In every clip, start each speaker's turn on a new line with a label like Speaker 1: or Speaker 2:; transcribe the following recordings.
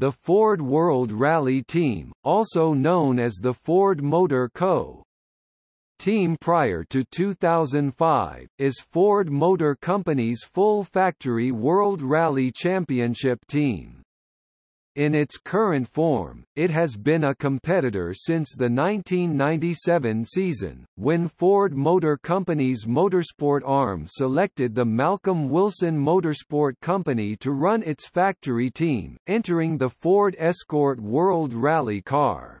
Speaker 1: the Ford World Rally Team, also known as the Ford Motor Co. Team prior to 2005, is Ford Motor Company's full factory World Rally Championship team. In its current form, it has been a competitor since the 1997 season, when Ford Motor Company's motorsport arm selected the Malcolm Wilson Motorsport Company to run its factory team, entering the Ford Escort World Rally car.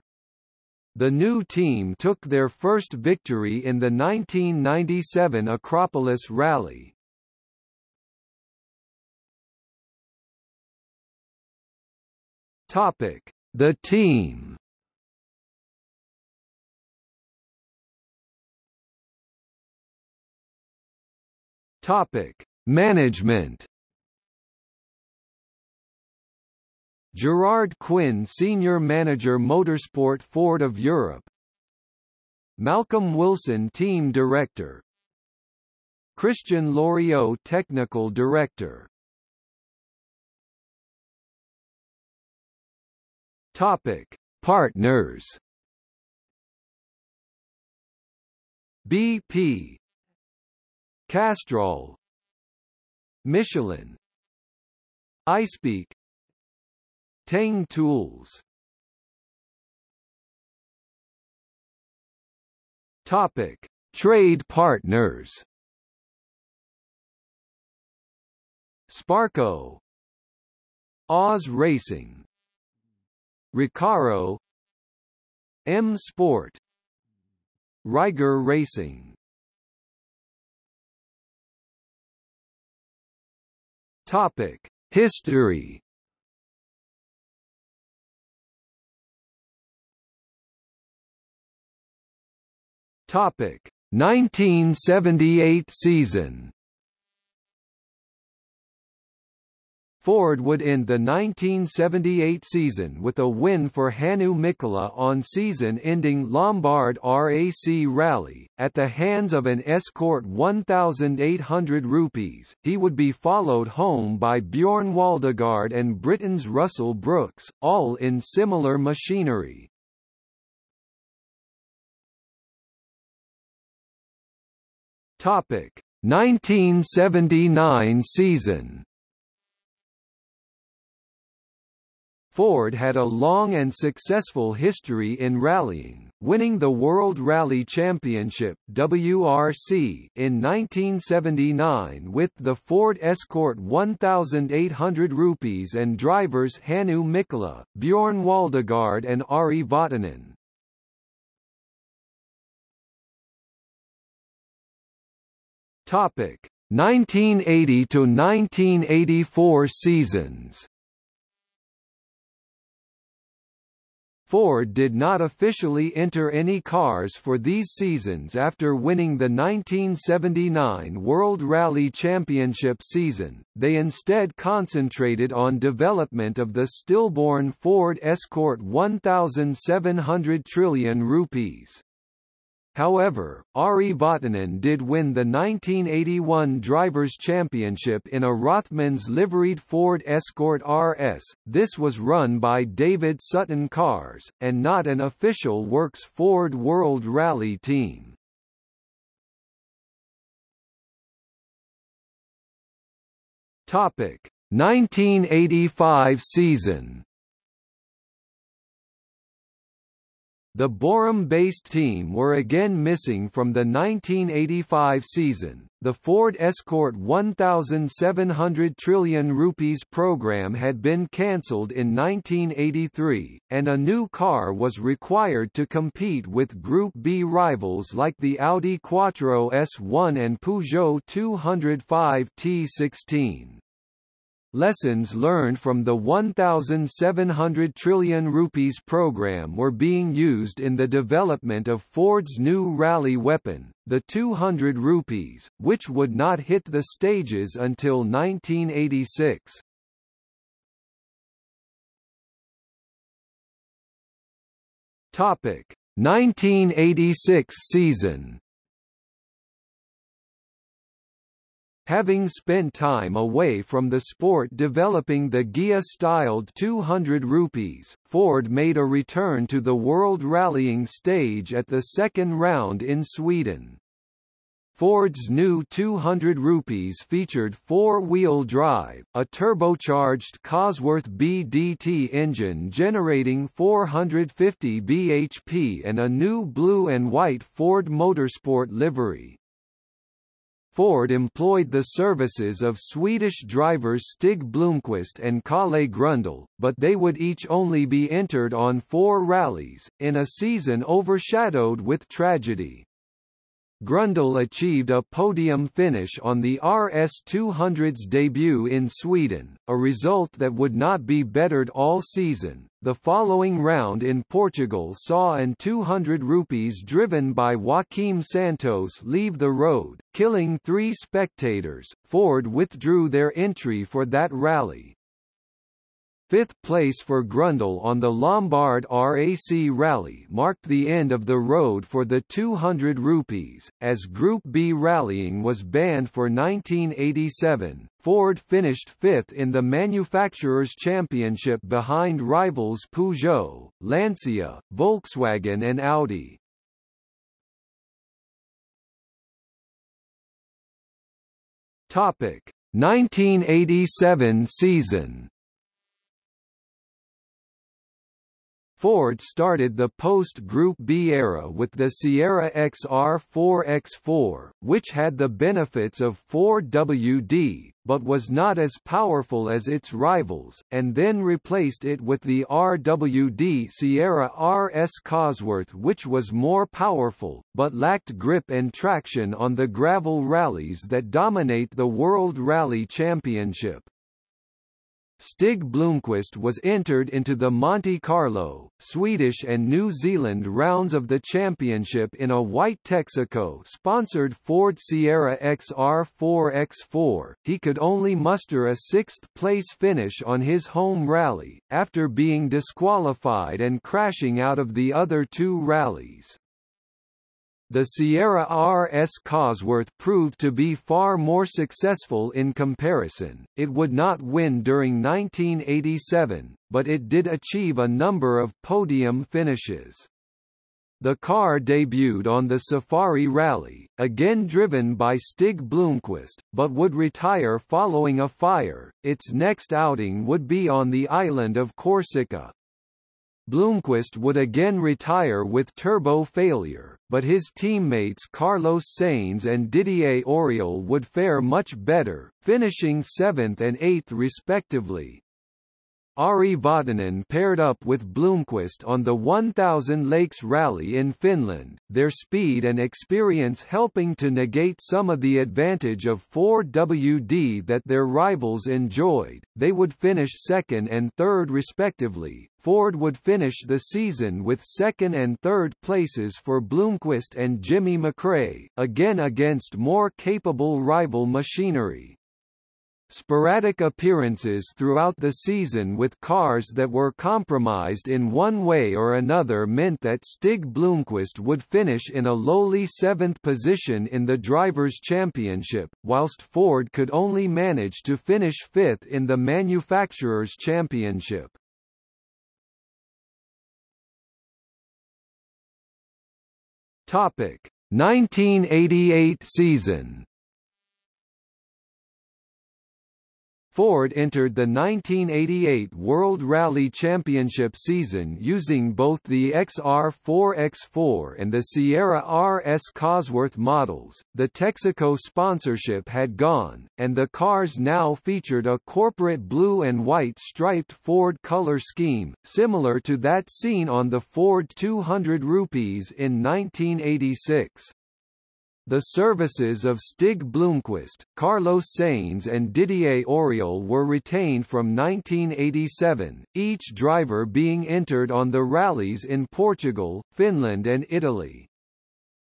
Speaker 1: The new team took their first victory in the 1997 Acropolis Rally. Topic: The team. Topic: Management. Gerard Quinn Senior Manager Motorsport Ford of Europe. Malcolm Wilson Team Director. Christian Loriaux Technical Director Topic: Partners. BP Castrol Michelin iSpeak Teng Tools Topic: Trade partners. Sparco Oz Racing Recaro M Sport Reiger Racing. Topic History. Topic 1978 season Ford would end the 1978 season with a win for Hannu Mikkola on season-ending Lombard RAC Rally, at the hands of an Escort 1,800 rupees. He would be followed home by Bjorn Waldegard and Britain's Russell Brooks, all in similar machinery. Topic 1979 season Ford had a long and successful history in rallying, winning the World Rally Championship WRC in 1979 with the Ford Escort 1800 rupees and drivers Hannu Mikkola, Bjorn Waldegard and Ari Vatanen. Topic 1980 to 1984 seasons Ford did not officially enter any cars for these seasons after winning the 1979 World Rally Championship season, they instead concentrated on development of the stillborn Ford Escort 1700 trillion rupees. However, Ari Vatanen did win the 1981 Drivers' Championship in a Rothmans liveried Ford Escort RS, this was run by David Sutton Cars, and not an official Works Ford World Rally team. Topic 1985 season The Boreham-based team were again missing from the 1985 season. The Ford Escort 1700 trillion rupees program had been cancelled in 1983, and a new car was required to compete with Group B rivals like the Audi Quattro S1 and Peugeot 205 T16. Lessons learned from the 1,700 trillion rupees program were being used in the development of Ford's new rally weapon, the 200 rupees, which would not hit the stages until 1986. Topic 1986 season Having spent time away from the sport developing the Ghia-styled 200 rupees, Ford made a return to the World Rallying stage at the second round in Sweden. Ford's new 200 rupees featured four-wheel drive, a turbocharged Cosworth BDT engine generating 450 bhp and a new blue and white Ford Motorsport livery. Ford employed the services of Swedish drivers Stig Blomqvist and Kalle Grundel, but they would each only be entered on four rallies, in a season overshadowed with tragedy. Grundel achieved a podium finish on the RS200's debut in Sweden, a result that would not be bettered all season. The following round in Portugal saw an 200 rupees driven by Joaquim Santos leave the road, killing three spectators. Ford withdrew their entry for that rally. Fifth place for Grundel on the Lombard RAC Rally marked the end of the road for the 200 rupees, as Group B rallying was banned for 1987. Ford finished fifth in the Manufacturers' Championship behind rivals Peugeot, Lancia, Volkswagen and Audi. Topic: 1987 season Ford started the post-Group B era with the Sierra XR4X4, which had the benefits of 4WD, but was not as powerful as its rivals, and then replaced it with the RWD Sierra RS Cosworth which was more powerful, but lacked grip and traction on the gravel rallies that dominate the World Rally Championship. Stig Blomqvist was entered into the Monte Carlo, Swedish and New Zealand rounds of the championship in a white Texaco-sponsored Ford Sierra XR4X4. He could only muster a sixth-place finish on his home rally, after being disqualified and crashing out of the other two rallies. The Sierra RS Cosworth proved to be far more successful in comparison. It would not win during 1987, but it did achieve a number of podium finishes. The car debuted on the Safari Rally, again driven by Stig Blomqvist, but would retire following a fire. Its next outing would be on the island of Corsica. Blomqvist would again retire with turbo failure, but his teammates Carlos Sainz and Didier Auriol would fare much better, finishing 7th and 8th respectively. Ari Vatanen paired up with Blomqvist on the 1000 Lakes Rally in Finland, their speed and experience helping to negate some of the advantage of 4WD that their rivals enjoyed. They would finish second and third respectively. Ford would finish the season with second and third places for Blomqvist and Jimmy McRae, again against more capable rival machinery. Sporadic appearances throughout the season with cars that were compromised in one way or another meant that Stig Blomqvist would finish in a lowly seventh position in the Drivers' Championship, whilst Ford could only manage to finish fifth in the Manufacturers' Championship. Topic: 1988 season Ford entered the 1988 World Rally Championship season using both the XR4X4 and the Sierra RS Cosworth models. The Texaco sponsorship had gone, and the cars now featured a corporate blue and white striped Ford color scheme, similar to that seen on the Ford 200 rupees in 1986. The services of Stig Blomqvist, Carlos Sainz and Didier Auriol were retained from 1987, each driver being entered on the rallies in Portugal, Finland and Italy.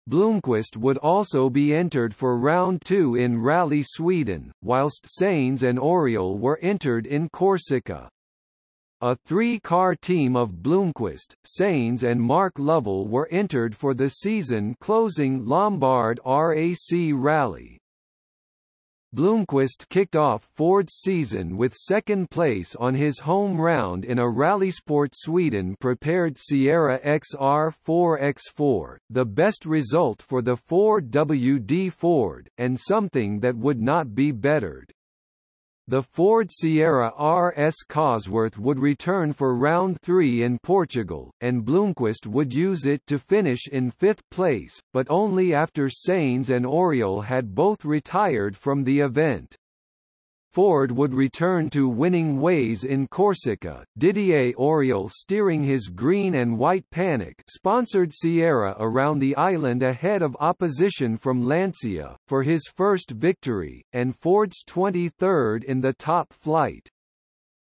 Speaker 1: Blomqvist would also be entered for round two in Rally Sweden, whilst Sainz and Auriol were entered in Corsica. A three-car team of Blomqvist, Sainz and Mark Lovell were entered for the season-closing Lombard RAC Rally. Blomqvist kicked off Ford's season with second place on his home round in a Rallysport Sweden prepared Sierra XR4X4, the best result for the 4WD Ford, and something that would not be bettered. The Ford Sierra RS Cosworth would return for round three in Portugal, and Blomqvist would use it to finish in fifth place, but only after Sainz and Auriol had both retired from the event. Ford would return to winning ways in Corsica, Didier Auriol steering his green and white Panic sponsored Sierra around the island ahead of opposition from Lancia, for his first victory, and Ford's 23rd in the top flight.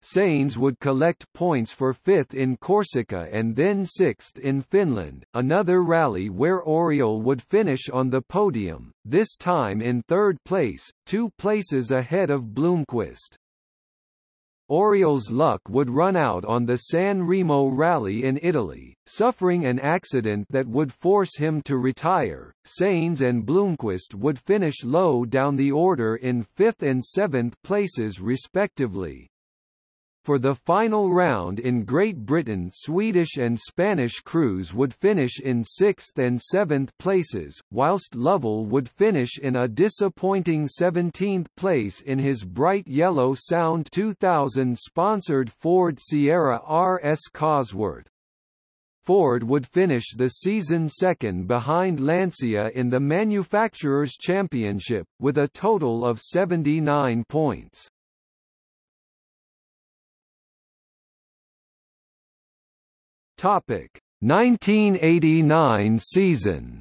Speaker 1: Sainz would collect points for fifth in Corsica and then sixth in Finland, another rally where Auriol would finish on the podium, this time in third place, two places ahead of Blomqvist. Auriol's luck would run out on the San Remo rally in Italy, suffering an accident that would force him to retire. Sainz and Blomqvist would finish low down the order in fifth and seventh places respectively. For the final round in Great Britain Swedish and Spanish crews would finish in 6th and 7th places, whilst Lovell would finish in a disappointing 17th place in his bright yellow Sound 2000 sponsored Ford Sierra RS Cosworth. Ford would finish the season second behind Lancia in the Manufacturers' Championship, with a total of 79 points. Topic 1989 season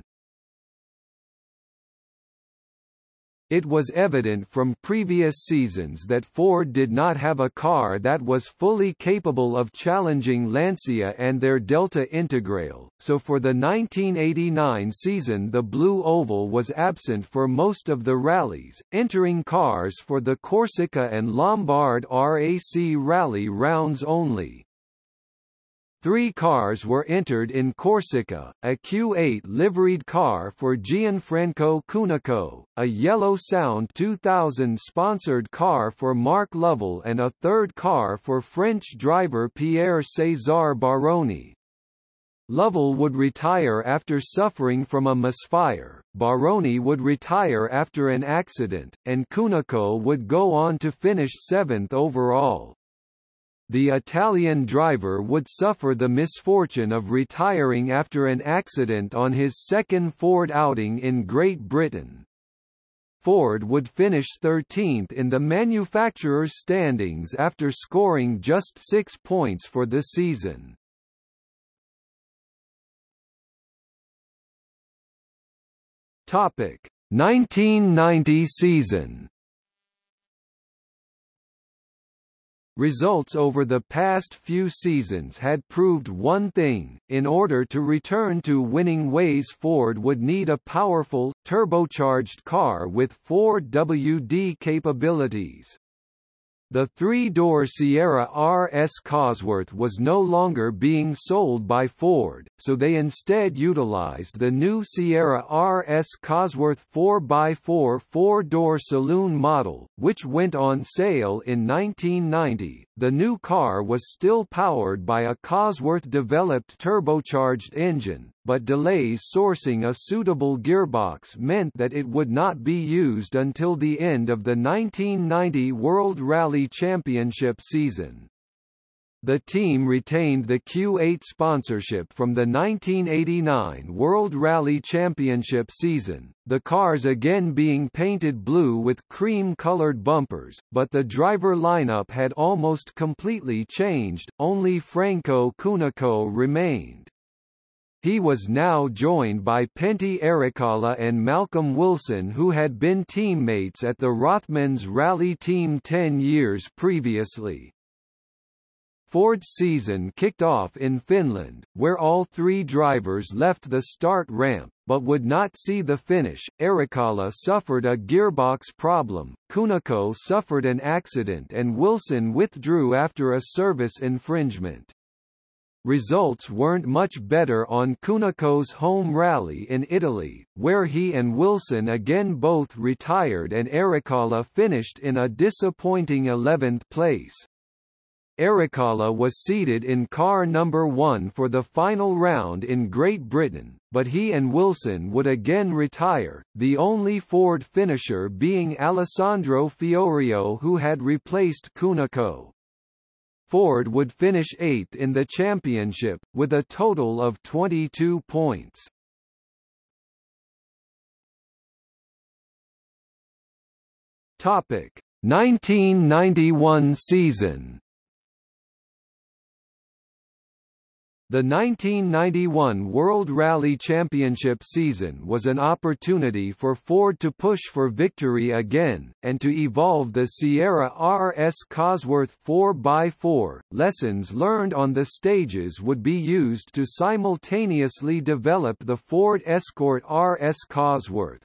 Speaker 1: It was evident from previous seasons that Ford did not have a car that was fully capable of challenging Lancia and their Delta Integrale, so for the 1989 season the Blue Oval was absent for most of the rallies, entering cars for the Corsica and Lombard RAC rally rounds only. Three cars were entered in Corsica, a Q8 liveried car for Gianfranco Cunico, a Yellow Sound 2000 sponsored car for Mark Lovell and a third car for French driver Pierre César Baroni. Lovell would retire after suffering from a misfire, Baroni would retire after an accident, and Cunico would go on to finish seventh overall the Italian driver would suffer the misfortune of retiring after an accident on his second Ford outing in Great Britain. Ford would finish 13th in the manufacturer's standings after scoring just six points for the season. Topic 1990 season Results over the past few seasons had proved one thing, in order to return to winning ways Ford would need a powerful, turbocharged car with 4WD capabilities. The three-door Sierra RS Cosworth was no longer being sold by Ford, so they instead utilized the new Sierra RS Cosworth 4x4 four-door saloon model, which went on sale in 1990. The new car was still powered by a Cosworth-developed turbocharged engine, but delays sourcing a suitable gearbox meant that it would not be used until the end of the 1990 World Rally Championship season. The team retained the Q8 sponsorship from the 1989 World Rally Championship season, the cars again being painted blue with cream-colored bumpers, but the driver lineup had almost completely changed, only Franco Cunico remained. He was now joined by Pentti Airikkala and Malcolm Wilson who had been teammates at the Rothmans rally team 10 years previously. Ford's season kicked off in Finland, where all three drivers left the start ramp, but would not see the finish. Airikkala suffered a gearbox problem, Cunico suffered an accident and Wilson withdrew after a service infringement. results weren't much better on Cunico's home rally in Italy, where he and Wilson again both retired and Airikkala finished in a disappointing 11th place. Airikkala was seated in car number one for the final round in Great Britain, but he and Wilson would again retire, the only Ford finisher being Alessandro Fiorio who had replaced Cunico. Ford would finish eighth in the championship, with a total of 22 points. Topic 1991 season The 1991 World Rally Championship season was an opportunity for Ford to push for victory again, and to evolve the Sierra RS Cosworth 4x4. Lessons learned on the stages would be used to simultaneously develop the Ford Escort RS Cosworth.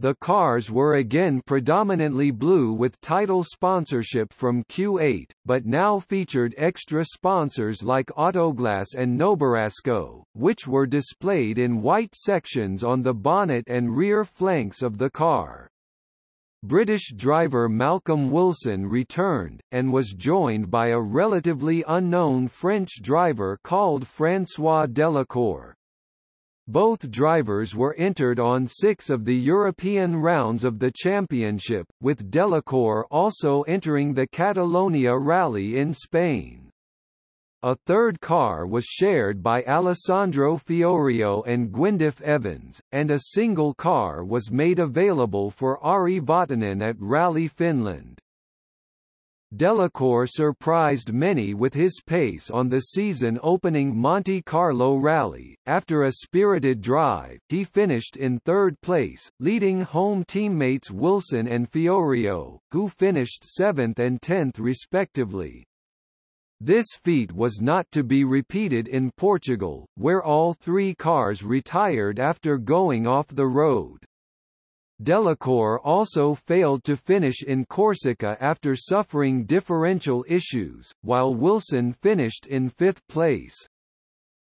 Speaker 1: The cars were again predominantly blue with title sponsorship from Q8, but now featured extra sponsors like Autoglass and Noborasco, which were displayed in white sections on the bonnet and rear flanks of the car. British driver Malcolm Wilson returned, and was joined by a relatively unknown French driver called François Delacour. Both drivers were entered on six of the European rounds of the championship, with Delacour also entering the Catalonia Rally in Spain. A third car was shared by Alessandro Fiorio and Gwyndaf Evans, and a single car was made available for Ari Vatanen at Rally Finland. Delacour surprised many with his pace on the season-opening Monte Carlo rally. After a spirited drive, he finished in third place, leading home teammates Wilson and Fiorio, who finished seventh and tenth respectively. This feat was not to be repeated in Portugal, where all three cars retired after going off the road. Delacour also failed to finish in Corsica after suffering differential issues, while Wilson finished in fifth place.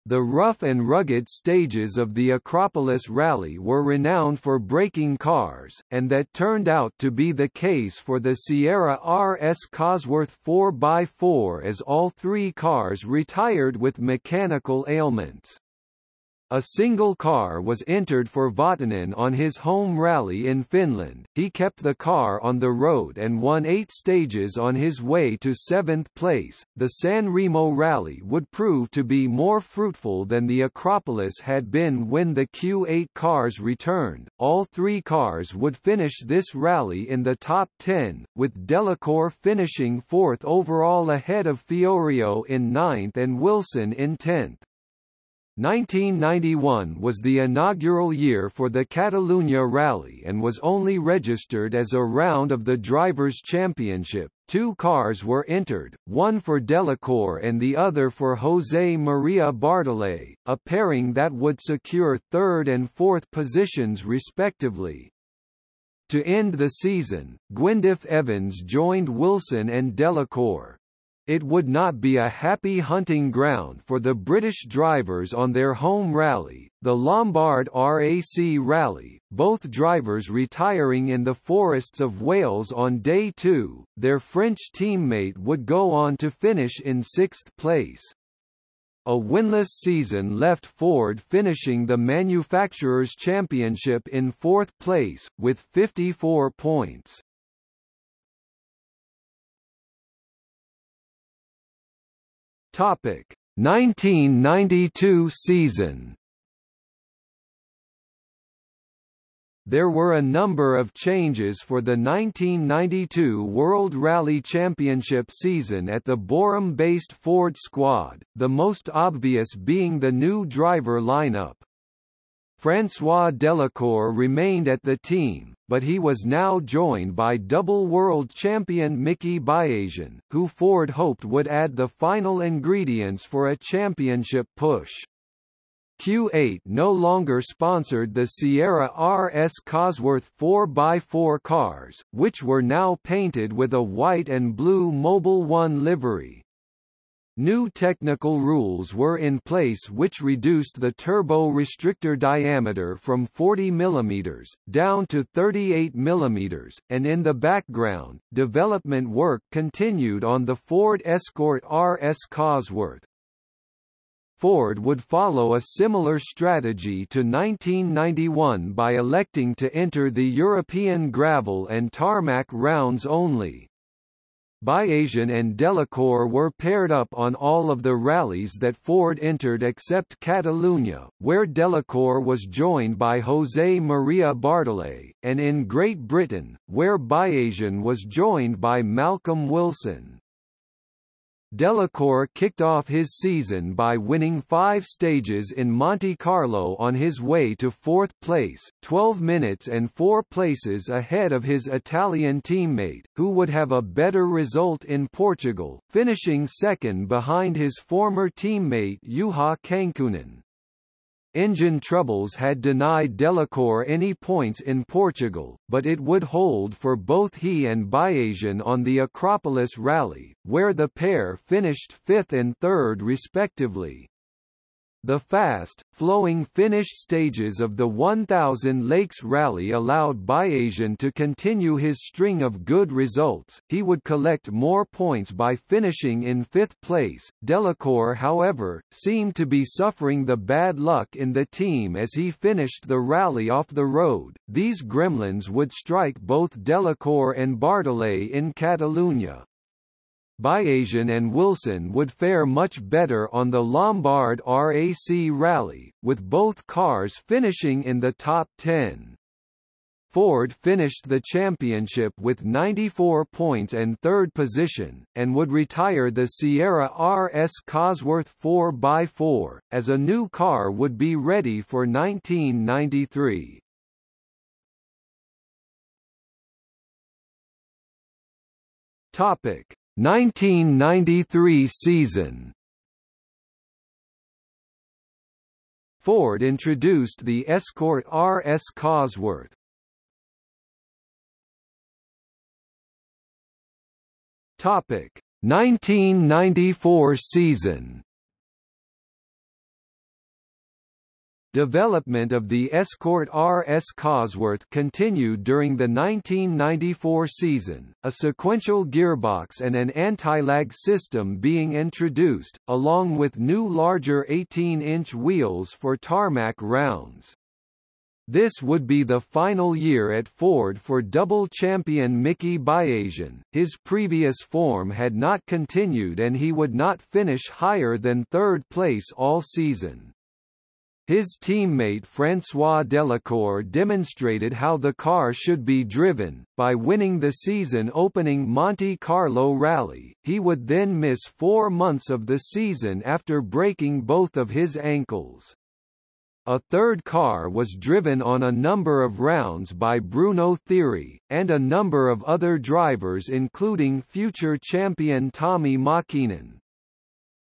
Speaker 1: The rough and rugged stages of the Acropolis Rally were renowned for breaking cars, and that turned out to be the case for the Sierra RS Cosworth 4x4 as all three cars retired with mechanical ailments. A single car was entered for Vatanen on his home rally in Finland. He kept the car on the road and won eight stages on his way to seventh place. The San Remo rally would prove to be more fruitful than the Acropolis had been when the Q8 cars returned. All three cars would finish this rally in the top 10, with Delacour finishing fourth overall ahead of Fiorio in ninth and Wilson in tenth. 1991 was the inaugural year for the Catalunya Rally and was only registered as a round of the Drivers' Championship. Two cars were entered, one for Delacour and the other for José María Bardolet, a pairing that would secure third and fourth positions respectively. To end the season, Gwyndaf Evans joined Wilson and Delacour it would not be a happy hunting ground for the British drivers on their home rally, the Lombard RAC Rally, both drivers retiring in the forests of Wales on day two. Their French teammate would go on to finish in sixth place. A winless season left Ford finishing the Manufacturers' Championship in fourth place, with 54 points. Topic 1992 season There were a number of changes for the 1992 World Rally Championship season at the Boreham-based Ford squad, the most obvious being the new driver lineup. François Delacour remained at the team, but he was now joined by double world champion Miki Biasion, who Ford hoped would add the final ingredients for a championship push. Q8 no longer sponsored the Sierra RS Cosworth 4x4 cars, which were now painted with a white and blue Mobil 1 livery. New technical rules were in place which reduced the turbo restrictor diameter from 40 mm, down to 38 mm, and in the background, development work continued on the Ford Escort RS Cosworth, Ford would follow a similar strategy to 1991 by electing to enter the European gravel and tarmac rounds only. Biasion and Delacour were paired up on all of the rallies that Ford entered except Catalunya, where Delacour was joined by José María Bardolet, and in Great Britain, where Biasion was joined by Malcolm Wilson. Delacour kicked off his season by winning five stages in Monte Carlo on his way to fourth place, 12 minutes and four places ahead of his Italian teammate, who would have a better result in Portugal, finishing second behind his former teammate Juha Kankkunen. Engine troubles had denied Delacour any points in Portugal, but it would hold for both he and Biasion on the Acropolis Rally, where the pair finished fifth and third respectively. The fast, flowing finish stages of the 1000 Lakes Rally allowed Biasion to continue his string of good results. He would collect more points by finishing in fifth place. Delacour, however, seemed to be suffering the bad luck in the team as he finished the rally off the road. These gremlins would strike both Delacour and Bardolet in Catalunya. Biasion and Wilson would fare much better on the Lombard RAC Rally, with both cars finishing in the top 10. Ford finished the championship with 94 points and third position, and would retire the Sierra RS Cosworth 4x4, as a new car would be ready for 1993. Topic 1993 season Ford introduced the Escort RS Cosworth. Topic 1994 season Development of the Escort RS Cosworth continued during the 1994 season, a sequential gearbox and an anti-lag system being introduced, along with new larger 18-inch wheels for tarmac rounds. This would be the final year at Ford for double champion Miki Biasion. His previous form had not continued and he would not finish higher than third place all season. His teammate François Delacour demonstrated how the car should be driven, by winning the season-opening Monte Carlo rally, he would then miss four months of the season after breaking both of his ankles. A third car was driven on a number of rounds by Bruno Thierry, and a number of other drivers including future champion Tommy Mäkinen.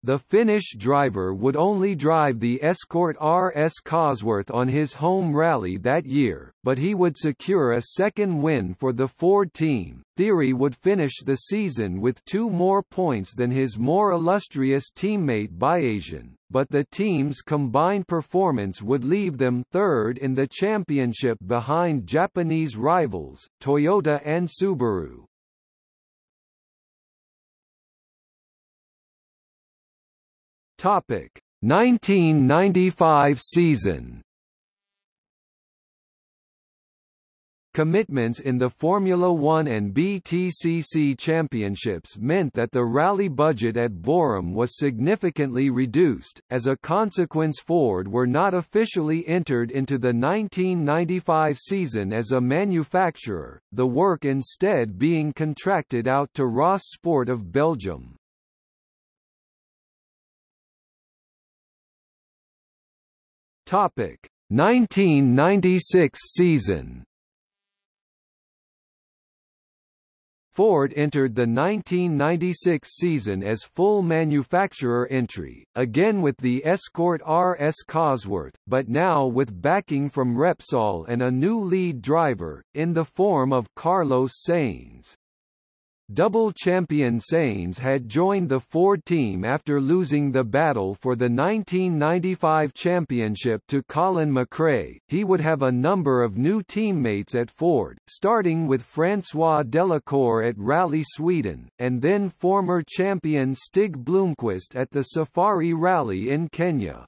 Speaker 1: The Finnish driver would only drive the Escort RS Cosworth on his home rally that year, but he would secure a second win for the Ford team. Thierry would finish the season with two more points than his more illustrious teammate Biasion, but the team's combined performance would leave them third in the championship behind Japanese rivals, Toyota and Subaru. Topic 1995 season Commitments in the Formula One and BTCC championships meant that the rally budget at Boreham was significantly reduced, as a consequence Ford were not officially entered into the 1995 season as a manufacturer, the work instead being contracted out to RAS Sport of Belgium. Topic 1996 season. Ford entered the 1996 season as full manufacturer entry, again with the Escort RS Cosworth, but now with backing from Repsol and a new lead driver, in the form of Carlos Sainz. Double champion Sainz had joined the Ford team after losing the battle for the 1995 championship to Colin McRae. He would have a number of new teammates at Ford, starting with Francois Delacour at Rally Sweden, and then former champion Stig Blomqvist at the Safari Rally in Kenya.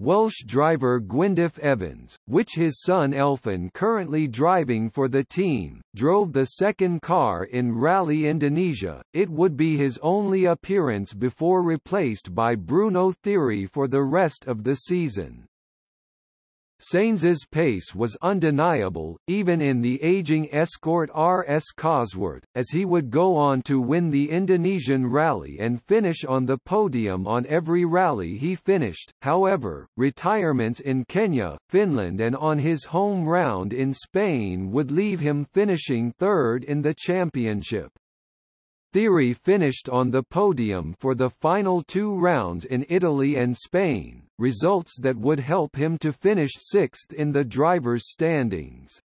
Speaker 1: Welsh driver Gwyndaf Evans, which his son Elfyn currently driving for the team, drove the second car in Rally Indonesia. It would be his only appearance before replaced by Bruno Thierry for the rest of the season. Sainz's pace was undeniable, even in the aging Escort RS Cosworth, as he would go on to win the Indonesian rally and finish on the podium on every rally he finished. However, retirements in Kenya, Finland and on his home round in Spain would leave him finishing third in the championship. Thierry finished on the podium for the final two rounds in Italy and Spain, results that would help him to finish sixth in the drivers' standings.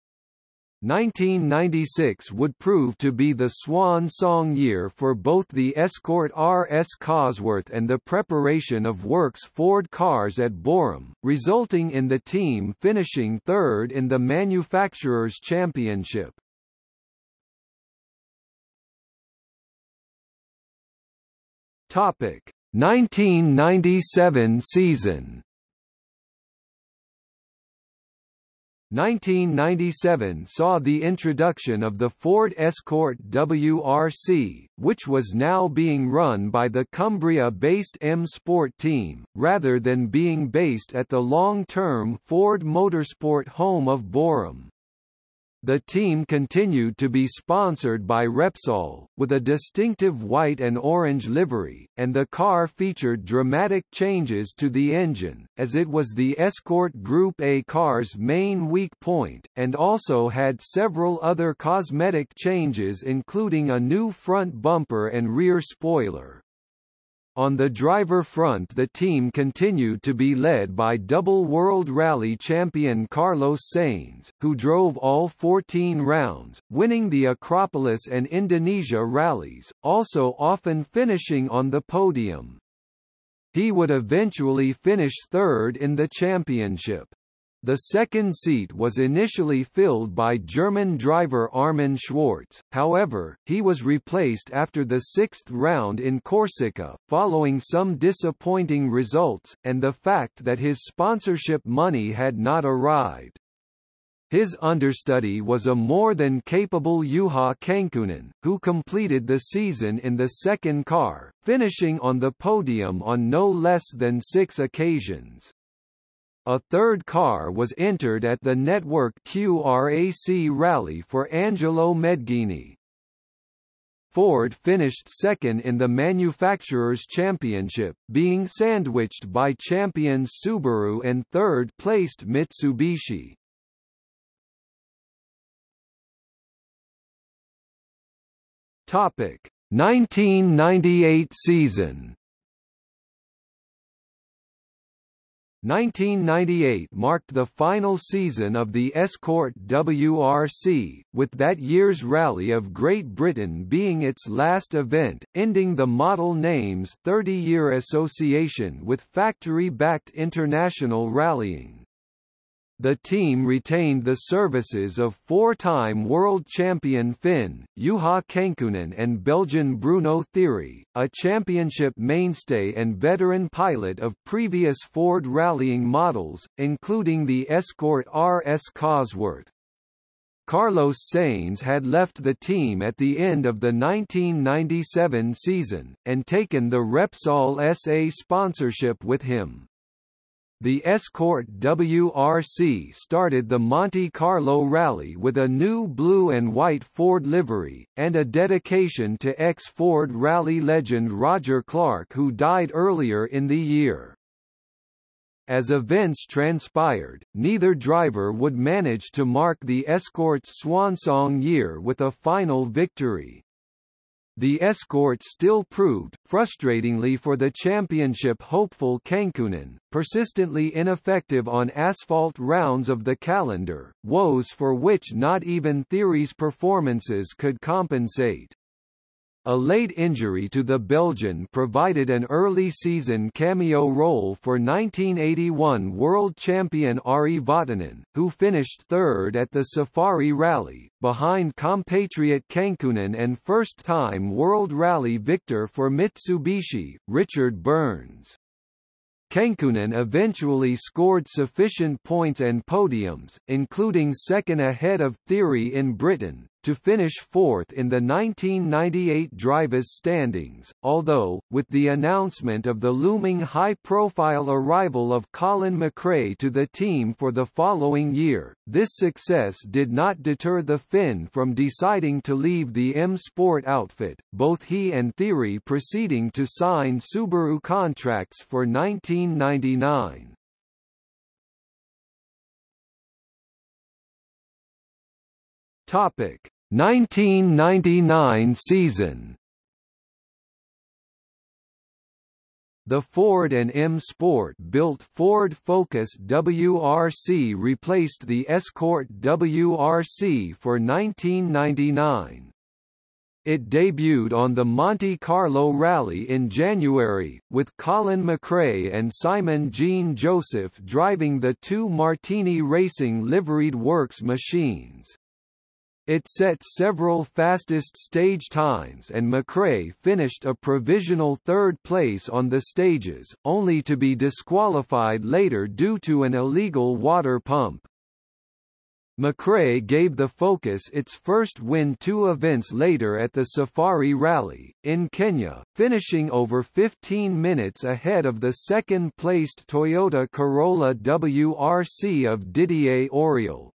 Speaker 1: 1996 would prove to be the swan song year for both the Escort RS Cosworth and the preparation of Works Ford cars at Boreham, resulting in the team finishing third in the Manufacturers' Championship. Topic 1997 season 1997 saw the introduction of the Ford Escort WRC, which was now being run by the Cumbria-based M Sport team, rather than being based at the long-term Ford Motorsport home of Boreham. The team continued to be sponsored by Repsol, with a distinctive white and orange livery, and the car featured dramatic changes to the engine, as it was the Escort Group A car's main weak point, and also had several other cosmetic changes including a new front bumper and rear spoiler. On the driver front the team continued to be led by double World Rally champion Carlos Sainz, who drove all 14 rounds, winning the Acropolis and Indonesia rallies, also often finishing on the podium. He would eventually finish third in the championship. The second seat was initially filled by German driver Armin Schwarz, however, he was replaced after the sixth round in Corsica, following some disappointing results, and the fact that his sponsorship money had not arrived. His understudy was a more than capable Juha Kankkunen, who completed the season in the second car, finishing on the podium on no less than six occasions. A third car was entered at the Network Q RAC rally for Angelo Medeghini. Ford finished second in the Manufacturers' Championship, being sandwiched by champions Subaru and third-placed Mitsubishi. Topic: 1998 season 1998 marked the final season of the Escort WRC, with that year's Rally of Great Britain being its last event, ending the model name's 30-year association with factory-backed international rallying. The team retained the services of four-time world champion Finn, Juha Kankkunen and Belgian Bruno Thierry, a championship mainstay and veteran pilot of previous Ford rallying models, including the Escort RS Cosworth. Carlos Sainz had left the team at the end of the 1997 season, and taken the Repsol SA sponsorship with him. The Escort WRC started the Monte Carlo Rally with a new blue and white Ford livery, and a dedication to ex-Ford Rally legend Roger Clark who died earlier in the year. As events transpired, neither driver would manage to mark the Escort's swansong year with a final victory. The escort still proved, frustratingly for the championship hopeful Kankkunen, persistently ineffective on asphalt rounds of the calendar, woes for which not even Thierry's performances could compensate. A late injury to the Belgian provided an early season cameo role for 1981 world champion Ari Vatanen, who finished third at the Safari Rally, behind compatriot Kankkunen and first-time World Rally victor for Mitsubishi, Richard Burns. Kankkunen eventually scored sufficient points and podiums, including second ahead of Thierry in Britain, to finish fourth in the 1998 drivers' standings, although, with the announcement of the looming high-profile arrival of Colin McRae to the team for the following year, this success did not deter the Finn from deciding to leave the M Sport outfit, both he and Thiry proceeding to sign Subaru contracts for 1999. Topic 1999 season The Ford and M Sport built Ford Focus WRC replaced the Escort WRC for 1999. It debuted on the Monte Carlo Rally in January, with Colin McRae and Simon Jean Joseph driving the two Martini Racing liveried works machines. It set several fastest stage times and McRae finished a provisional third place on the stages, only to be disqualified later due to an illegal water pump. McRae gave the Focus its first win two events later at the Safari Rally, in Kenya, finishing over 15 minutes ahead of the second-placed Toyota Corolla WRC of Didier Auriol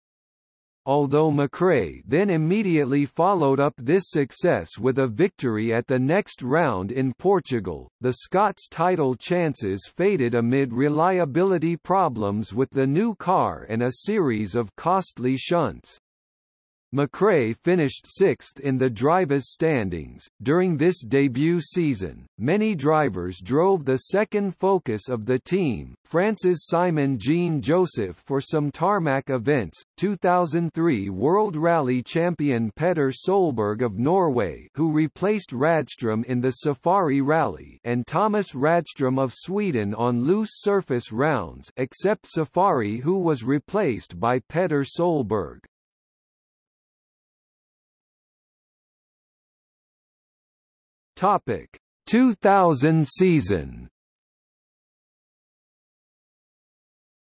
Speaker 1: although McRae then immediately followed up this success with a victory at the next round in Portugal, the Scots title chances faded amid reliability problems with the new car and a series of costly shunts. McRae finished sixth in the drivers' standings. During this debut season, many drivers drove the second focus of the team, France's Simon Jean Joseph for some tarmac events, 2003 World Rally champion Petter Solberg of Norway who replaced Radstrom in the Safari Rally and Thomas Radstrom of Sweden on loose surface rounds except Safari who was replaced by Petter Solberg. Topic 2000 season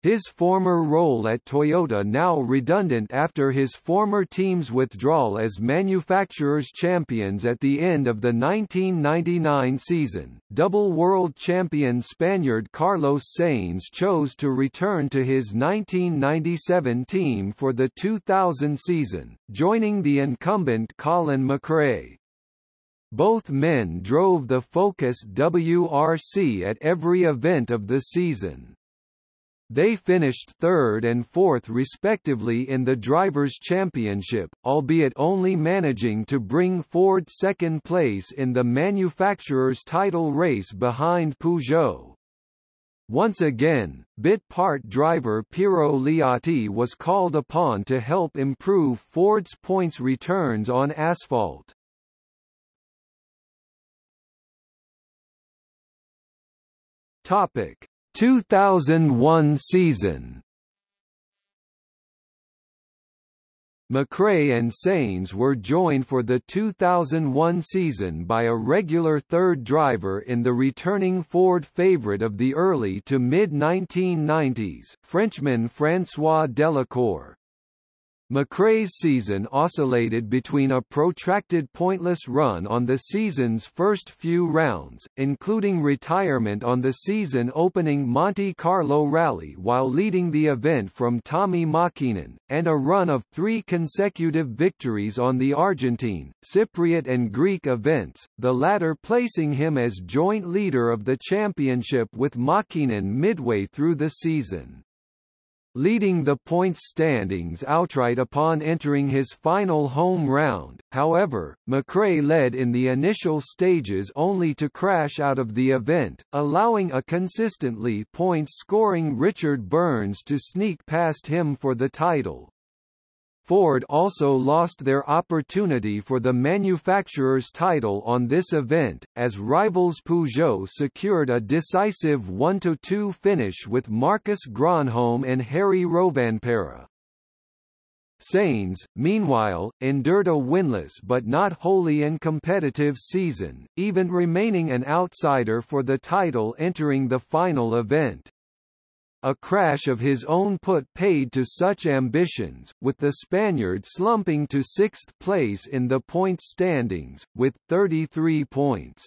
Speaker 1: His former role at Toyota now redundant after his former team's withdrawal as manufacturers' champions at the end of the 1999 season. Double world champion Spaniard Carlos Sainz chose to return to his 1997 team for the 2000 season, joining the incumbent Colin McRae. Both men drove the Focus WRC at every event of the season. They finished third and fourth respectively in the Drivers' Championship, albeit only managing to bring Ford second place in the manufacturer's title race behind Peugeot. Once again, bit part driver Piero Liatti was called upon to help improve Ford's points returns on asphalt. Topic 2001 season McRae and Sainz were joined for the 2001 season by a regular third driver in the returning Ford favorite of the early to mid-1990s, Frenchman François Delacour. McRae's season oscillated between a protracted pointless run on the season's first few rounds, including retirement on the season-opening Monte Carlo Rally while leading the event from Tommy Mäkinen, and a run of three consecutive victories on the Argentine, Cypriot and Greek events, the latter placing him as joint leader of the championship with Mäkinen midway through the season leading the points standings outright upon entering his final home round. However, McRae led in the initial stages only to crash out of the event, allowing a consistently points-scoring Richard Burns to sneak past him for the title. Ford also lost their opportunity for the manufacturer's title on this event, as rivals Peugeot secured a decisive 1–2 finish with Marcus Gronholm and Harri Rovanperä. Sainz, meanwhile, endured a winless but not wholly uncompetitive season, even remaining an outsider for the title entering the final event. A crash of his own put paid to such ambitions, with the Spaniard slumping to sixth place in the points standings, with 33 points.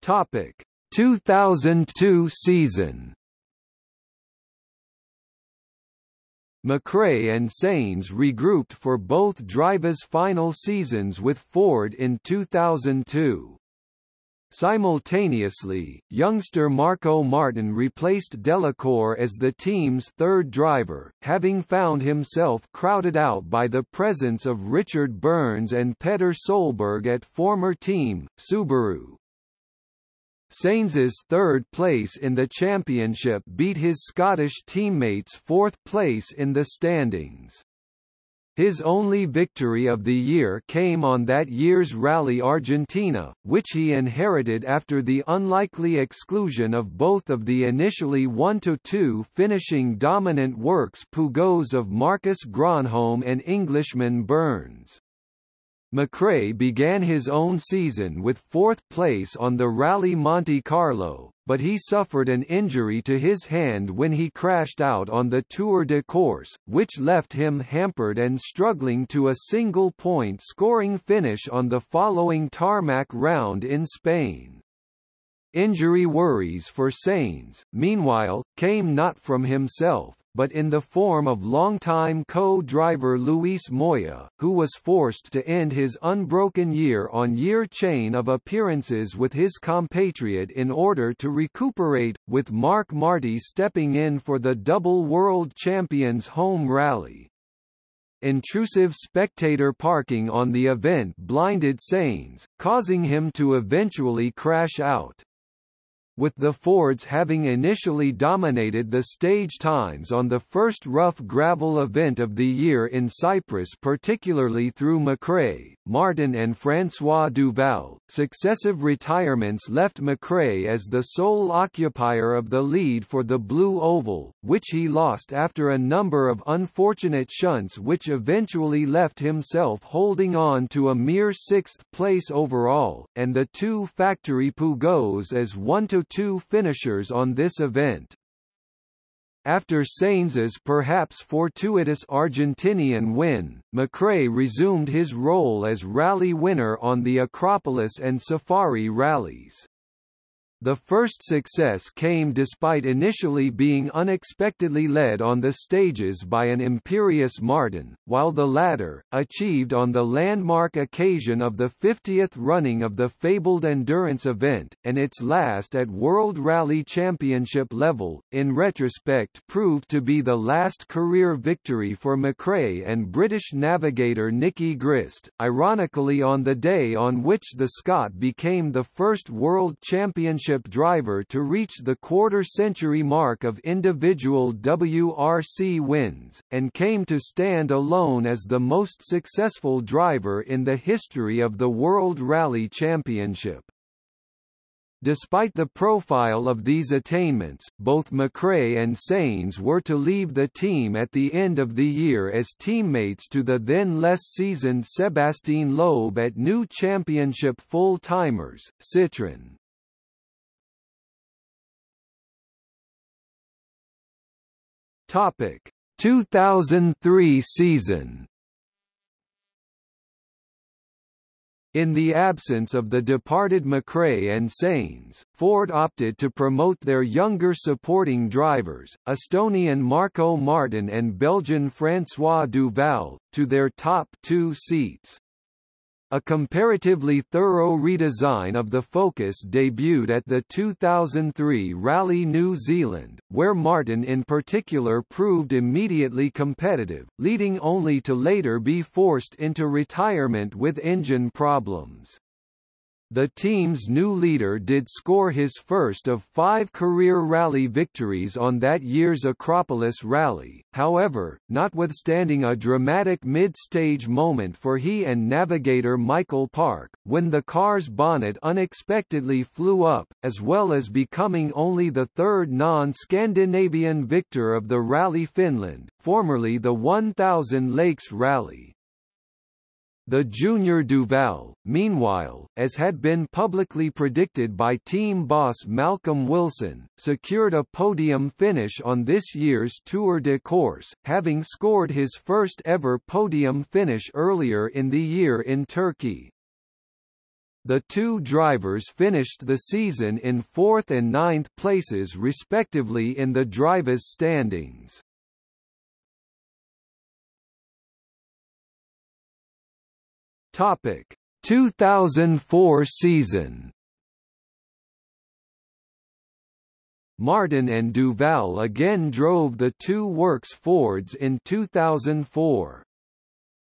Speaker 1: Topic 2002 season McRae and Sainz regrouped for both drivers' final seasons with Ford in 2002. Simultaneously, youngster Markko Märtin replaced Delacour as the team's third driver, having found himself crowded out by the presence of Richard Burns and Petter Solberg at former team, Subaru. Sainz's third place in the championship beat his Scottish teammates' fourth place in the standings. His only victory of the year came on that year's Rally Argentina, which he inherited after the unlikely exclusion of both of the initially 1–2 finishing dominant works Peugeots of Marcus Gronholm and Englishman Burns. McRae began his own season with fourth place on the Rally Monte Carlo, but he suffered an injury to his hand when he crashed out on the Tour de Corse, which left him hampered and struggling to a single point scoring finish on the following tarmac round in Spain. Injury worries for Sainz, meanwhile, came not from himself, but in the form of longtime co-driver Luis Moya, who was forced to end his unbroken year-on-year chain of appearances with his compatriot in order to recuperate, with Marc Martí stepping in for the double world champions home rally. Intrusive spectator parking on the event blinded Sainz, causing him to eventually crash out with the Fords having initially dominated the stage times on the first rough gravel event of the year in Cyprus particularly through McRae, Martin and François Duval. Successive retirements left McRae as the sole occupier of the lead for the Blue Oval, which he lost after a number of unfortunate shunts which eventually left himself holding on to a mere sixth place overall, and the two factory Peugeots as 1 to two finishers on this event. After Sainz's perhaps fortuitous Argentinian win, McRae resumed his role as rally winner on the Acropolis and Safari rallies. The first success came despite initially being unexpectedly led on the stages by an imperious Martin, while the latter, achieved on the landmark occasion of the 50th running of the fabled endurance event, and its last at World Rally Championship level, in retrospect proved to be the last career victory for McRae and British navigator Nicky Grist, ironically on the day on which the Scot became the first World Championship Driver to reach the quarter-century mark of individual WRC wins, and came to stand alone as the most successful driver in the history of the World Rally Championship. Despite the profile of these attainments, both McRae and Sainz were to leave the team at the end of the year as teammates to the then less seasoned Sébastien Loeb at new championship full-timers, Citroën. Topic 2003 season In the absence of the departed McRae and Sainz, Ford opted to promote their younger supporting drivers, Estonian Markko Märtin and Belgian François Duval, to their top two seats. A comparatively thorough redesign of the Focus debuted at the 2003 Rally New Zealand, where Martin in particular proved immediately competitive, leading only to later be forced into retirement with engine problems. The team's new leader did score his first of five career rally victories on that year's Acropolis Rally, however, notwithstanding a dramatic mid-stage moment for he and navigator Michael Park, when the car's bonnet unexpectedly flew up, as well as becoming only the third non-Scandinavian victor of the Rally Finland, formerly the 1000 Lakes Rally. The Junior Duval, meanwhile, as had been publicly predicted by team boss Malcolm Wilson, secured a podium finish on this year's Tour de Corse, having scored his first ever podium finish earlier in the year in Turkey. The two drivers finished the season in fourth and ninth places respectively in the drivers' standings. Topic 2004 season Martin and Duval again drove the two works Fords in 2004.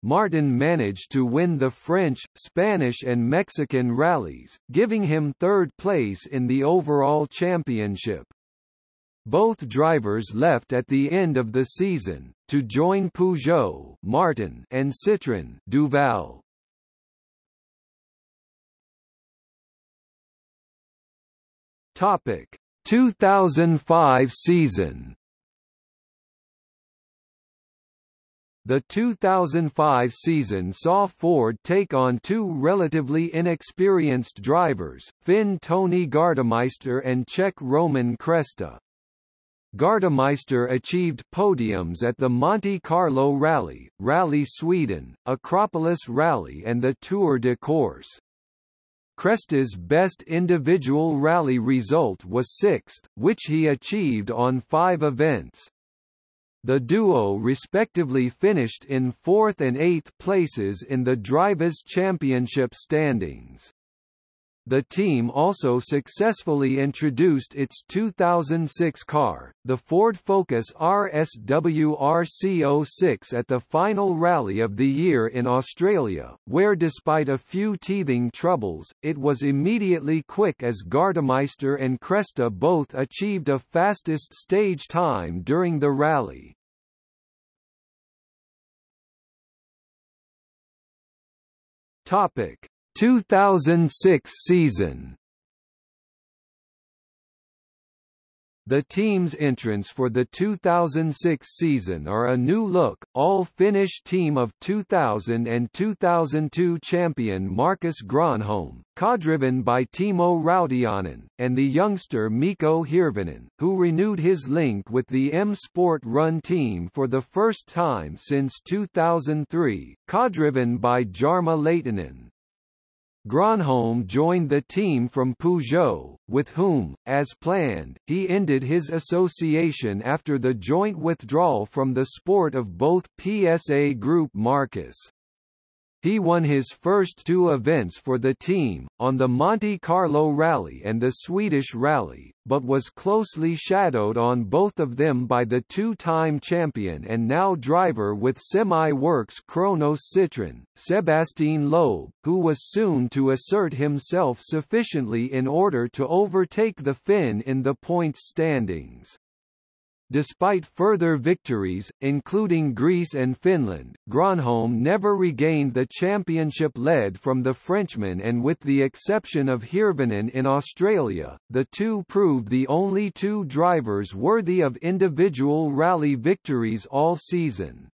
Speaker 1: Martin managed to win the French, Spanish and Mexican rallies, giving him third place in the overall championship. Both drivers left at the end of the season, to join Peugeot Martin and Citroën Duval. Topic 2005 season The 2005 season saw Ford take on two relatively inexperienced drivers, Finn Toni Gardemeister and Czech Roman Kresta. Gardemeister achieved podiums at the Monte Carlo Rally, Rally Sweden, Acropolis Rally and the Tour de Corse. Kresta's best individual rally result was sixth, which he achieved on five events. The duo respectively finished in fourth and eighth places in the Drivers' Championship standings. The team also successfully introduced its 2006 car, the Ford Focus RSWRC06 at the final rally of the year in Australia, where despite a few teething troubles, it was immediately quick as Gardemeister and Kresta both achieved a fastest stage time during the rally. Topic 2006 season The team's entrants for the 2006 season are a new look, all-Finnish team of 2000 and 2002 champion Marcus Gronholm, co-driven by Timo Rautiainen, and the youngster Mikko Hirvonen, who renewed his link with the M-Sport Run team for the first time since 2003, co-driven by Jarmo Lehtonen. Gronholm joined the team from Peugeot, with whom, as planned, he ended his association after the joint withdrawal from the sport of both PSA Group Marcus. He won his first two events for the team, on the Monte Carlo Rally and the Swedish Rally, but was closely shadowed on both of them by the two-time champion and now driver with Semi-Works Kronos Citroën, Sébastien Loeb, who was soon to assert himself sufficiently in order to overtake the Finn in the points standings. Despite further victories, including Greece and Finland, Gronholm never regained the championship lead from the Frenchman and with the exception of Hirvonen in Australia, the two proved the only two drivers worthy of individual rally victories all season.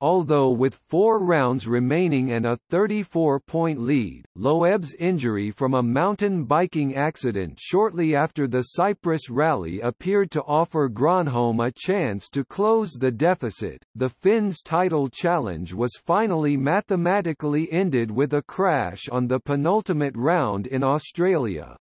Speaker 1: Although with four rounds remaining and a 34-point lead, Loeb's injury from a mountain biking accident shortly after the Cyprus rally appeared to offer Gronholm a chance to close the deficit. The Finns' title challenge was finally mathematically ended with a crash on the penultimate round in Australia.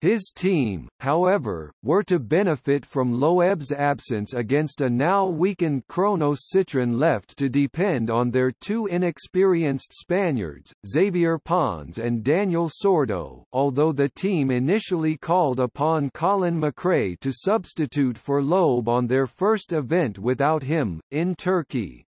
Speaker 1: His team, however, were to benefit from Loeb's absence against a now weakened Kronos Citroën left to depend on their two inexperienced Spaniards, Xavier Pons and Daniel Sordo, although the team initially called upon Colin McRae to substitute for Loeb on their first event without him, in Turkey.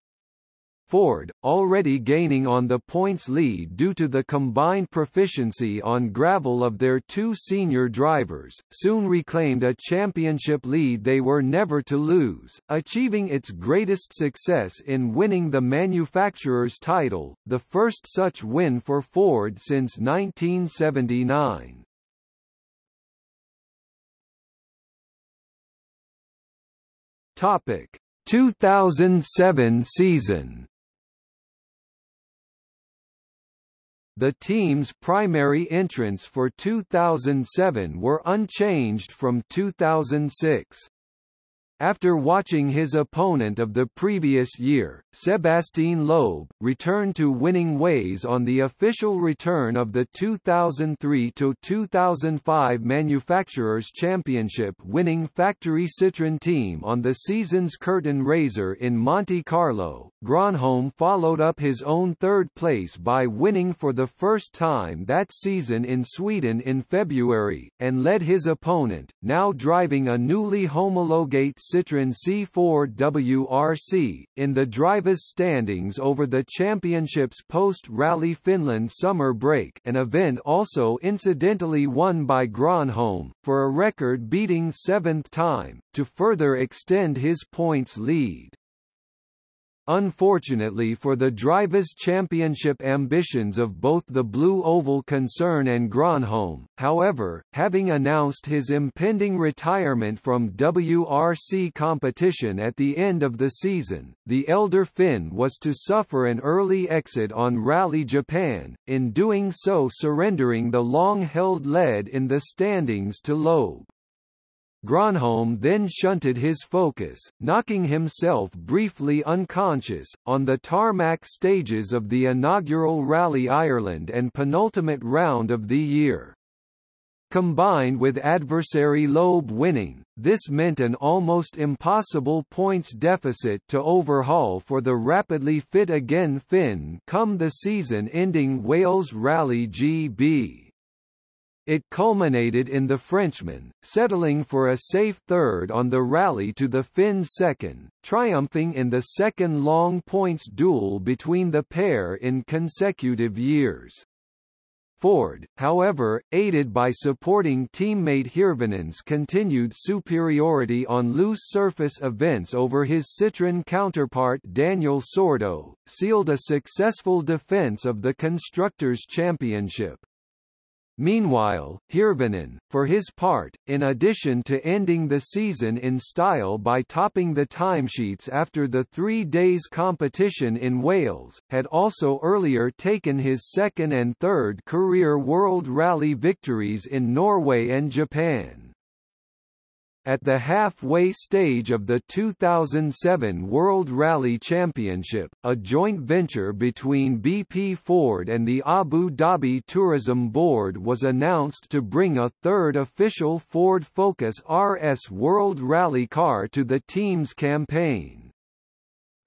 Speaker 1: Ford, already gaining on the points lead due to the combined proficiency on gravel of their two senior drivers, soon reclaimed a championship lead they were never to lose, achieving its greatest success in winning the manufacturer's title, the first such win for Ford since 1979. Topic 2007 season The team's primary entrants for 2007 were unchanged from 2006. After watching his opponent of the previous year, Sébastien Loeb, return to winning ways on the official return of the 2003–2005 Manufacturers' Championship winning factory Citroën team on the season's curtain raiser in Monte Carlo, Gronholm followed up his own third place by winning for the first time that season in Sweden in February, and led his opponent, now driving a newly homologate Citroën C4 WRC, in the drivers' standings over the championship's post-Rally Finland summer break an event also incidentally won by Gronholm, for a record-beating seventh time, to further extend his points lead. Unfortunately for the Drivers' Championship ambitions of both the Blue Oval concern and Gronholm, however, having announced his impending retirement from WRC competition at the end of the season, the elder Finn was to suffer an early exit on Rally Japan, in doing so surrendering the long-held lead in the standings to Loeb. Gronholm then shunted his focus, knocking himself briefly unconscious, on the tarmac stages of the inaugural Rally Ireland and penultimate round of the year. Combined with adversary Loeb winning, this meant an almost impossible points deficit to overhaul for the rapidly fit again Finn come the season-ending Wales Rally GB. It culminated in the Frenchman, settling for a safe third on the rally to the Finn second, triumphing in the second long points duel between the pair in consecutive years. Ford, however, aided by supporting teammate Hirvonen's continued superiority on loose surface events over his Citroën counterpart Daniel Sordo, sealed a successful defense of the Constructors' Championship. Meanwhile, Hirvonen, for his part, in addition to ending the season in style by topping the timesheets after the three days competition in Wales, had also earlier taken his second and third career World Rally victories in Norway and Japan. At the halfway stage of the 2007 World Rally Championship, a joint venture between BP Ford and the Abu Dhabi Tourism Board was announced to bring a third official Ford Focus RS World Rally car to the team's campaign.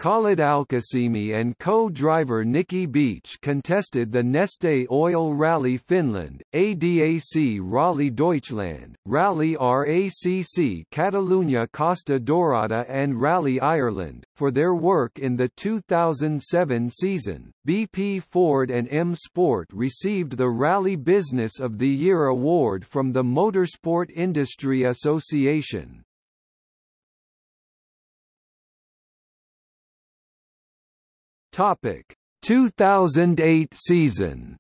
Speaker 1: Khalid Alqasimi and co-driver Nicky Beach contested the Neste Oil Rally Finland, ADAC Rally Deutschland, Rally RACC Catalunya Costa Dorada and Rally Ireland. For their work in the 2007 season, BP Ford and M Sport received the Rally Business of the Year award from the Motorsport Industry Association. Topic. 2008 season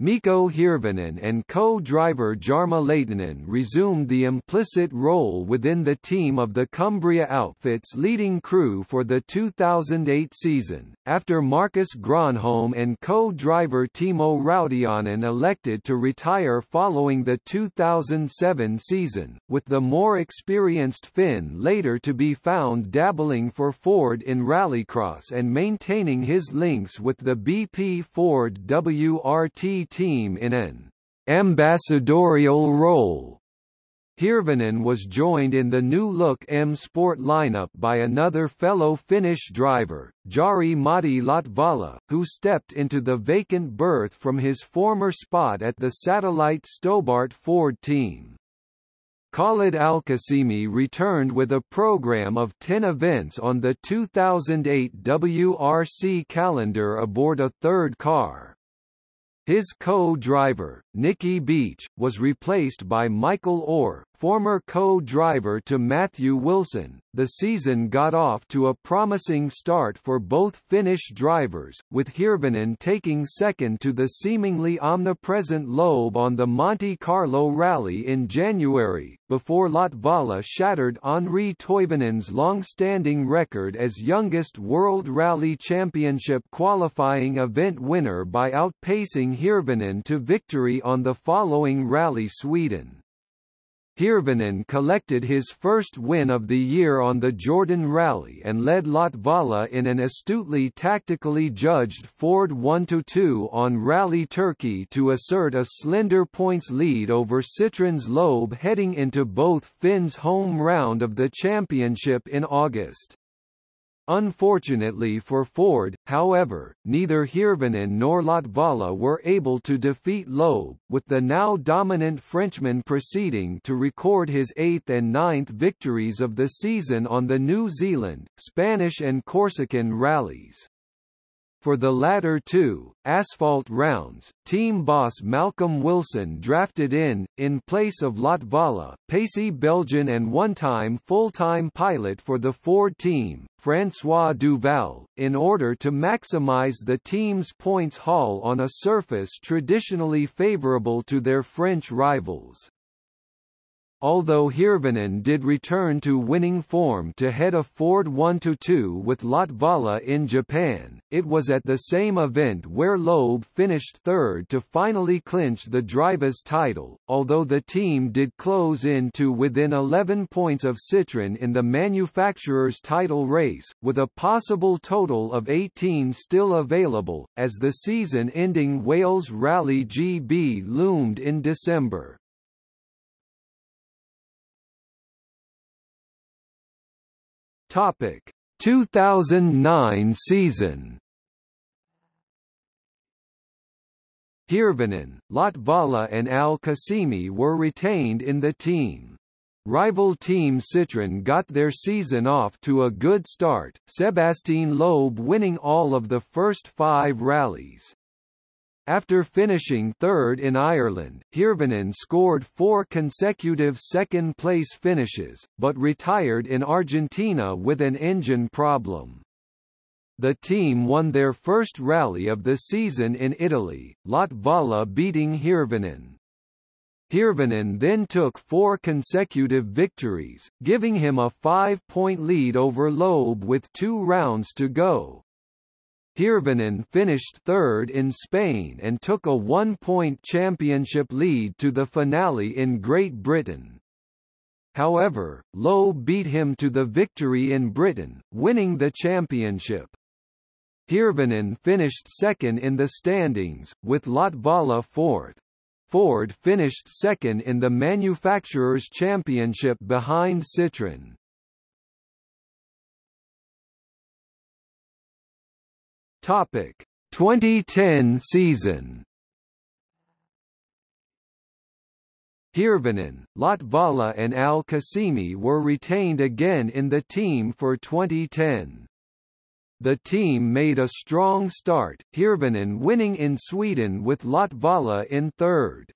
Speaker 1: Mikko Hirvonen and co-driver Jarmo Lehtonen resumed the implicit role within the team of the Cumbria Outfits leading crew for the 2008 season, after Marcus Gronholm and co-driver Timo Rautiainen elected to retire following the 2007 season, with the more experienced Finn later to be found dabbling for Ford in rallycross and maintaining his links with the BP Ford WRT team in an ambassadorial role. Hirvonen was joined in the new-look M Sport lineup by another fellow Finnish driver, Jari Matti Latvala, who stepped into the vacant berth from his former spot at the satellite Stobart Ford team. Khalid Al-Qasimi returned with a program of 10 events on the 2008 WRC calendar aboard a third car. His co-driver, Nicky Beach, was replaced by Michael Orr, former co-driver to Matthew Wilson. The season got off to a promising start for both Finnish drivers, with Hirvonen taking second to the seemingly omnipresent Loeb on the Monte Carlo Rally in January, before Latvala shattered Henri Toivonen's long-standing record as youngest World Rally Championship qualifying event winner by outpacing Hirvonen to victory on the following Rally Sweden. Hirvonen collected his first win of the year on the Jordan Rally and led Latvala in an astutely tactically judged Ford 1-2 on Rally Turkey to assert a slender points lead over Citroen's Loeb heading into both Finn's home round of the championship in August. Unfortunately for Ford, however, neither Hirvonen nor Latvala were able to defeat Loeb, with the now dominant Frenchman proceeding to record his eighth and ninth victories of the season on the New Zealand, Spanish and Corsican rallies. For the latter two, asphalt rounds, team boss Malcolm Wilson drafted in, in place of Latvala, pacey Belgian and one-time full-time pilot for the Ford team, François Duval, in order to maximize the team's points haul on a surface traditionally favorable to their French rivals. Although Hirvonen did return to winning form to head a Ford 1-2 with Latvala in Japan, it was at the same event where Loeb finished third to finally clinch the drivers' title, although the team did close in to within 11 points of Citroën in the manufacturer's title race, with a possible total of 18 still available, as the season-ending Wales Rally GB loomed in December. Topic 2009 season. Hirvonen, Latvala and Al-Qasimi were retained in the team. Rival team Citroën got their season off to a good start, Sébastien Loeb winning all of the first five rallies. After finishing third in Ireland, Hirvonen scored four consecutive second-place finishes, but retired in Argentina with an engine problem. The team won their first rally of the season in Italy, Latvala beating Hirvonen. Hirvonen then took four consecutive victories, giving him a five-point lead over Loeb with two rounds to go. Hirvonen finished third in Spain and took a one-point championship lead to the finale in Great Britain. However, Loeb beat him to the victory in Britain, winning the championship. Hirvonen finished second in the standings, with Latvala fourth. Ford finished second in the Manufacturers' Championship behind Citroën. Topic 2010 season. Hirvonen, Latvala and Al-Qasimi were retained again in the team for 2010. The team made a strong start, Hirvonen winning in Sweden with Latvala in third.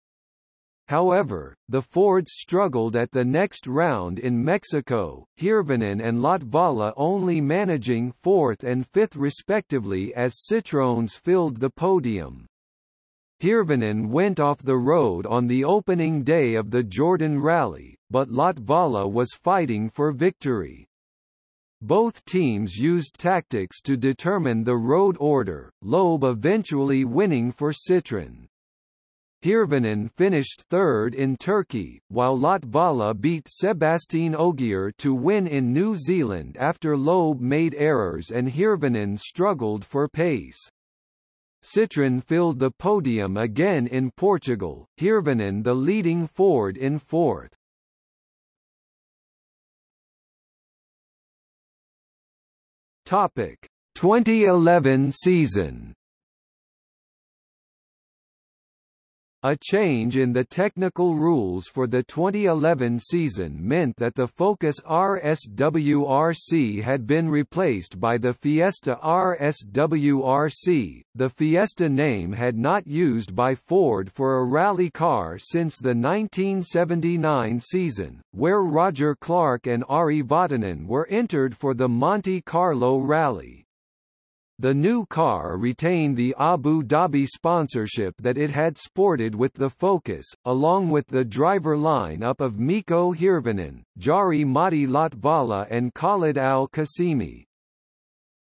Speaker 1: However, the Fords struggled at the next round in Mexico, Hirvonen and Latvala only managing fourth and fifth respectively as Citroëns filled the podium. Hirvonen went off the road on the opening day of the Jordan Rally, but Latvala was fighting for victory. Both teams used tactics to determine the road order, Loeb eventually winning for Citroën. Hirvonen finished third in Turkey, while Latvala beat Sébastien Ogier to win in New Zealand after Loeb made errors and Hirvonen struggled for pace. Citroën filled the podium again in Portugal, Hirvonen the leading Ford in fourth. Topic 2011 season A change in the technical rules for the 2011 season meant that the Focus RSWRC had been replaced by the Fiesta RSWRC. The Fiesta name had not used by Ford for a rally car since the 1979 season, where Roger Clark and Ari Vatanen were entered for the Monte Carlo Rally. The new car retained the Abu Dhabi sponsorship that it had sported with the Focus, along with the driver line-up of Mikko Hirvonen, Jari Matti Latvala and Khalid Al-Qasimi.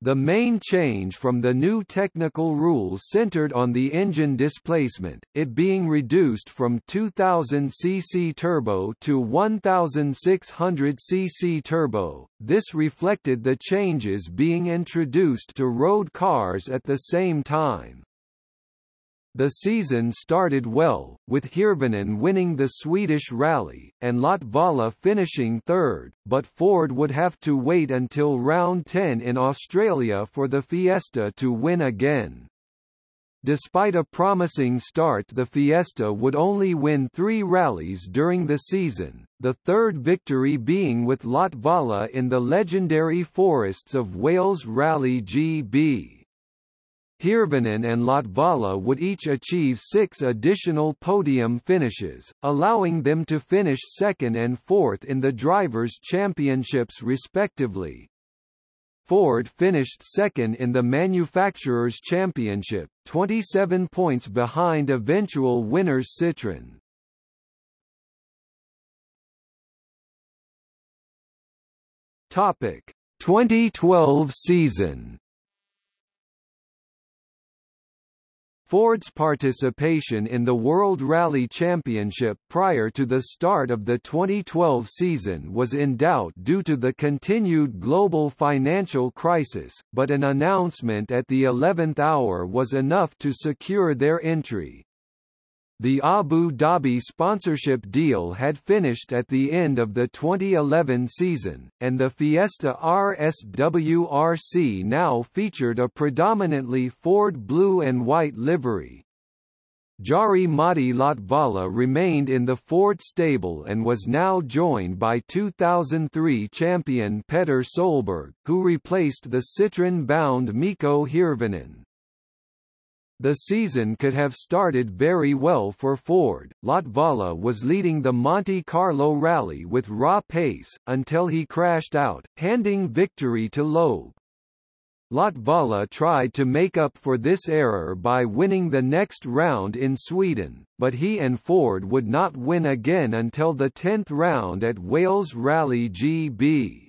Speaker 1: The main change from the new technical rules centered on the engine displacement, it being reduced from 2000 cc turbo to 1600 cc turbo. This reflected the changes being introduced to road cars at the same time. The season started well, with Hirvonen winning the Swedish rally, and Latvala finishing third, but Ford would have to wait until round 10 in Australia for the Fiesta to win again. Despite a promising start the Fiesta would only win three rallies during the season, the third victory being with Latvala in the legendary Forests of Wales Rally GB. Hirvonen and Latvala would each achieve six additional podium finishes, allowing them to finish second and fourth in the Drivers' Championships respectively. Ford finished second in the Manufacturers' Championship, 27 points behind eventual winners Citroën. Topic: 2012 season. Ford's participation in the World Rally Championship prior to the start of the 2012 season was in doubt due to the continued global financial crisis, but an announcement at the 11th hour was enough to secure their entry. The Abu Dhabi sponsorship deal had finished at the end of the 2011 season, and the Fiesta RSWRC now featured a predominantly Ford blue and white livery. Jari Matti Latvala remained in the Ford stable and was now joined by 2003 champion Petter Solberg, who replaced the Citroën-bound Mikko Hirvonen. The season could have started very well for Ford. Latvala was leading the Monte Carlo rally with raw pace, until he crashed out, handing victory to Loeb. Latvala tried to make up for this error by winning the next round in Sweden, but he and Ford would not win again until the 10th round at Wales Rally GB.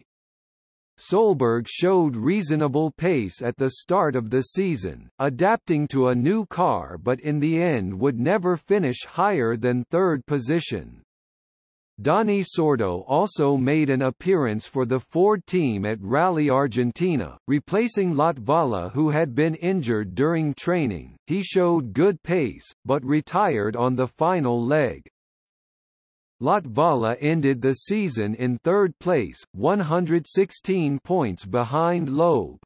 Speaker 1: Solberg showed reasonable pace at the start of the season, adapting to a new car but in the end would never finish higher than third position. Dani Sordo also made an appearance for the Ford team at Rally Argentina, replacing Latvala who had been injured during training. He showed good pace, but retired on the final leg. Latvala ended the season in third place, 116 points behind Loeb.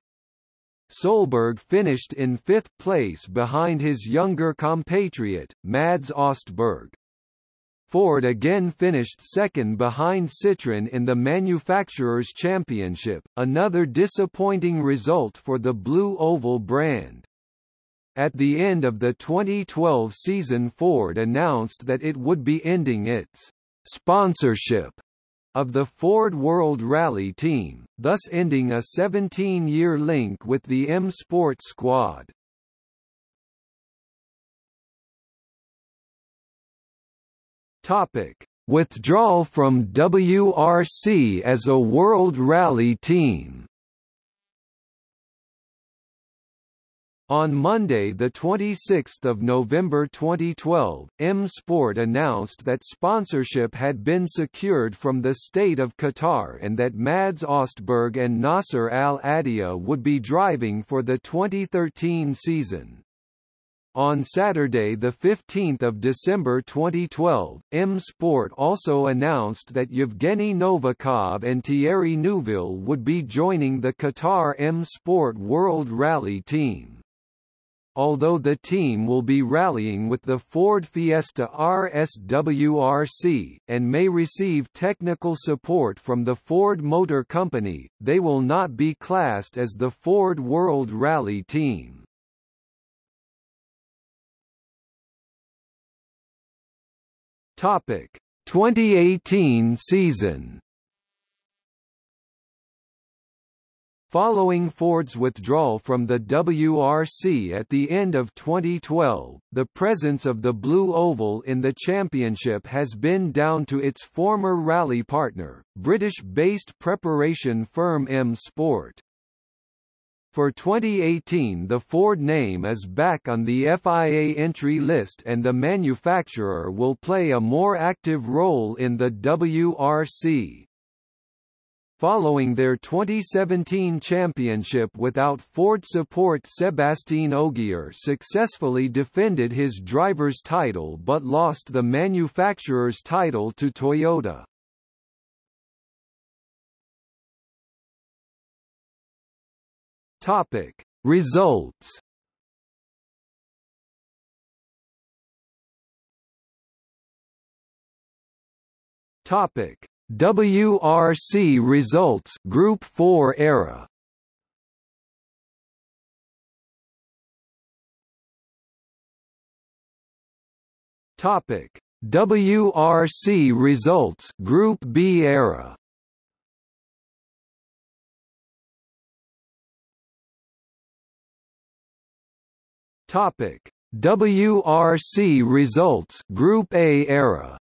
Speaker 1: Solberg finished in fifth place behind his younger compatriot, Mads Ostberg. Ford again finished second behind Citroën in the Manufacturers' Championship, another disappointing result for the Blue Oval brand. At the end of the 2012 season Ford announced that it would be ending its sponsorship of the Ford World Rally Team, thus ending a 17-year link with the M Sport squad. Topic: Withdrawal from WRC as a World Rally Team. On Monday 26 November 2012, M Sport announced that sponsorship had been secured from the state of Qatar and that Mads Ostberg and Nasser Al-Attiyah would be driving for the 2013 season. On Saturday 15 December 2012, M Sport also announced that Yevgeny Novikov and Thierry Neuville would be joining the Qatar M Sport World Rally team. Although the team will be rallying with the Ford Fiesta RSWRC, and may receive technical support from the Ford Motor Company, they will not be classed as the Ford World Rally Team. Topic 2018 season Following Ford's withdrawal from the WRC at the end of 2012, the presence of the Blue Oval in the championship has been down to its former rally partner, British-based preparation firm M Sport. For 2018 the Ford name is back on the FIA entry list and the manufacturer will play a more active role in the WRC. Following their 2017 championship without Ford support Sébastien Ogier successfully defended his driver's title but lost the manufacturer's title to Toyota. Topic: Results. Topic: WRC results Group 4 era. Topic. WRC results Group B era. Topic. WRC results Group A era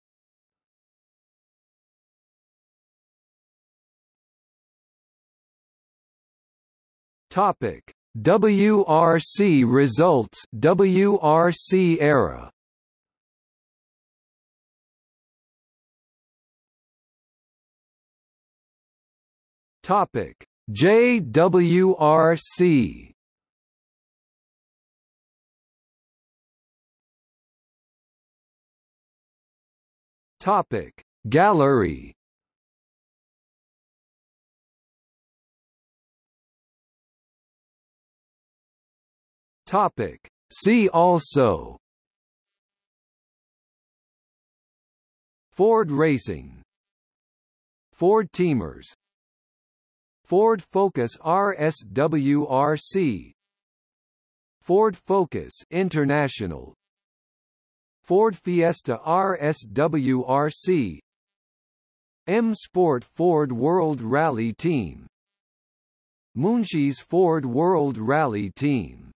Speaker 1: Topic: WRC results WRC era. Topic: JWRC Topic: Gallery Topic. See also. Ford Racing. Ford Team RS. Ford Focus RSWRC Ford Focus International. Ford Fiesta RSWRC M Sport Ford World Rally Team. Munchi's Ford World Rally Team